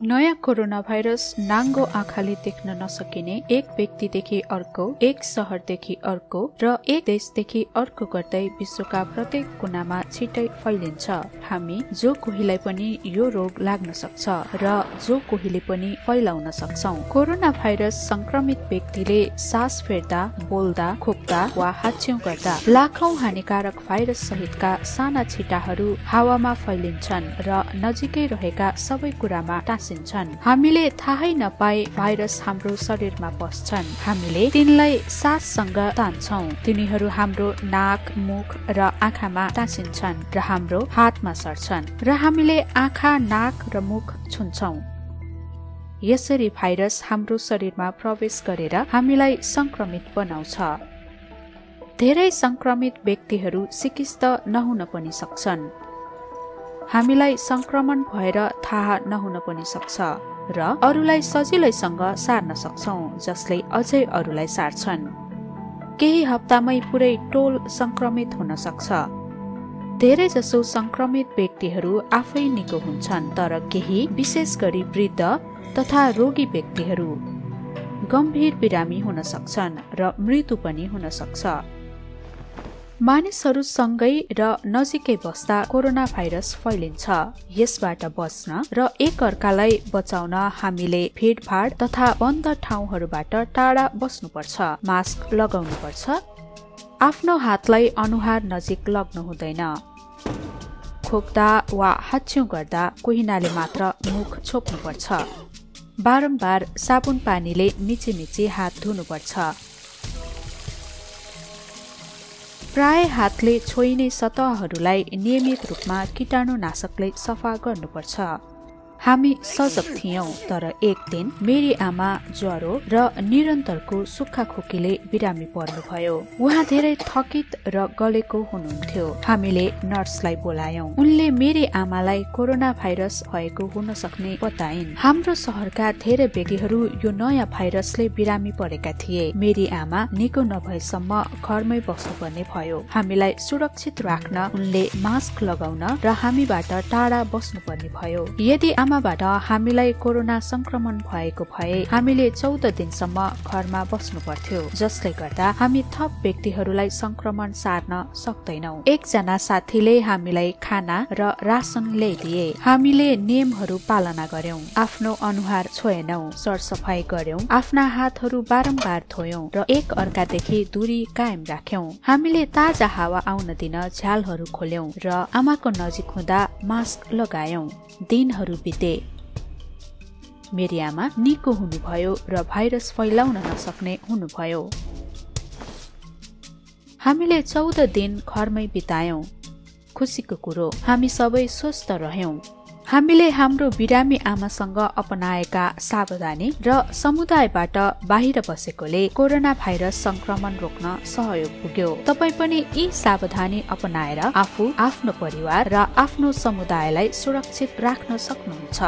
नयाँ corona virus नाङ्गो आँखाले देख्न नसकिने एक व्यक्तिदेखि अर्को एक सहरदेखि अर्को र एक देशदेखि अर्को गर्दै विश्वका प्रत्येक कुनामा छिटै फैलिन्छ। हामी जो कोहीलाई पनि यो रोग लाग्न सक्छ र जो कोहीले पनि फैलाउन सक्छौ। कोरोना भाइरस संक्रमित व्यक्तिले सास फेर्दा बोल्दा खोक्दा वा हाच्छ्यौ गर्दा लाखौं हानिकारक भाइरस सहितका साना छिटाहरू हावामा फैलिन्छन् र नजिकै रहेका सबै कुरामा टाँस हामीले थाहै नपाए भाइरस हाम्रो शरीरमा पस्छन् हामीले तिनलाई साससँग तान्छौ। तिनीहरू हाम्रो नाक मुख र आँखामा टाँसिन्छन् र हाम्रो हातमा सर्छन् र हामीले आँखा नाक र मुख छुन्छौ। यसरी भाइरस हाम्रो शरीरमा प्रवेश गरेर हामीलाई संक्रमित बनाउँछ। धेरै संक्रमित व्यक्तिहरू सिकिस्त नहुन पनि सक्छन्। हामीलाई संक्रमण भएर थाहा नहुन पनि सक्छ र अरूलाई सजिलैसँग सार्न सक्छौ जसले अझै अरूलाई सार्छन्। केही हप्तामै पुरै टोल संक्रमित हुन सक्छ। धेरै जसो संक्रमित व्यक्तिहरू आफै निको हुन्छन् तर केही विशेष गरी वृद्ध तथा रोगी व्यक्तिहरू गम्भीर बिरामी हुन सक्छन् र मृत्यु पनि हुन सक्छ। मानिसहरूसँगै र नजिकै बस्दा कोरोना भाइरस फैलिन्छ। यसबाट बच्न र एक अर्कालाई बचाउन हामीले भिडभाड तथा बन्द ठाउँहरूबाट टाढा बस्नुपर्छ। मास्क लगाउनु पर्छ आफ्नो हातलाई अनुहार नजिक लग्नु हुँदैन। खोक्दा वा हाच्छ्यौ गर्दा कोहिनाले मात्र मुख छोप्नुपर्छ। बारम्बार साबुन पानीले मिची मिची हात धुनुपर्छ। प्राय हातले छोइने सतहहरूलाई नियमित रूपमा कीटाणुनाशकले सफा गर्नुपर्छ। हामी सजग थियौं तर एक दिन मेरी आमा ज्वरो र निरन्तरको सुक्खा खोकीले बिरामी पर्नुभयो। उहाँ धेरै थकित र गलेको हुनुहुन्थ्यो। हामीले नर्सलाई बोलायौं। उनले मेरी आमालाई कोरोना भाइरस भएको हुन सक्ने बताइन्। हाम्रो सहरका धेरै व्यक्तिहरू यो नयाँ भाइरसले बिरामी परेका थिए। मेरी आमा निको नभएसम्म घरमै बस्नुपर्ने भयो। हामीलाई सुरक्षित राख्न उनले मास्क लगाउन र हामीबाट टाढा बस्नुपर्ने भयो। यदि आमाबाट हामीलाई कोरोना संक्रमण भएको भए हामीले चौध दिनसम्म घरमा बस्नु पर्थ्यो। जसले गर्दा हामी थप व्यक्तिहरूलाई संक्रमण सार्न सक्दैनौ। एकजना साथीले हामीलाई खाना र रासन ल्याइदिए। हामीले नियमहरू पालना गर्यौं आफ्नो अनुहार छोएनौ। सरसफाई गर्यौं आफ्ना हातहरू बारम्बार धोयौं र एक अर्कादेखि दूरी कायम राख्यौं। हामीले ताजा हावा आउन दिन झ्यालहरू खोल्यौं र आमाको नजिक हुँदा मास्क लगायौं। दिनहरू बिते मेरी आमा निको हुनुभयो र भाइरस फैलाउन नसक्ने हुनुभयो। हामीले चौध दिन घरमै बितायौं। खुसीको कुरो हामी सबै स्वस्थ रह्यौं। हामीले हाम्रो बिरामी आमासँग अपनाएका सावधानी र समुदायबाट बाहिर बसेकोले कोरोना भाइरस संक्रमण रोक्न सहयोग पुग्यो। तपाई पनि यी सावधानी अपनाएर आफू आफ्नो परिवार र आफ्नो समुदायलाई सुरक्षित राख्न सक्नुहुन्छ।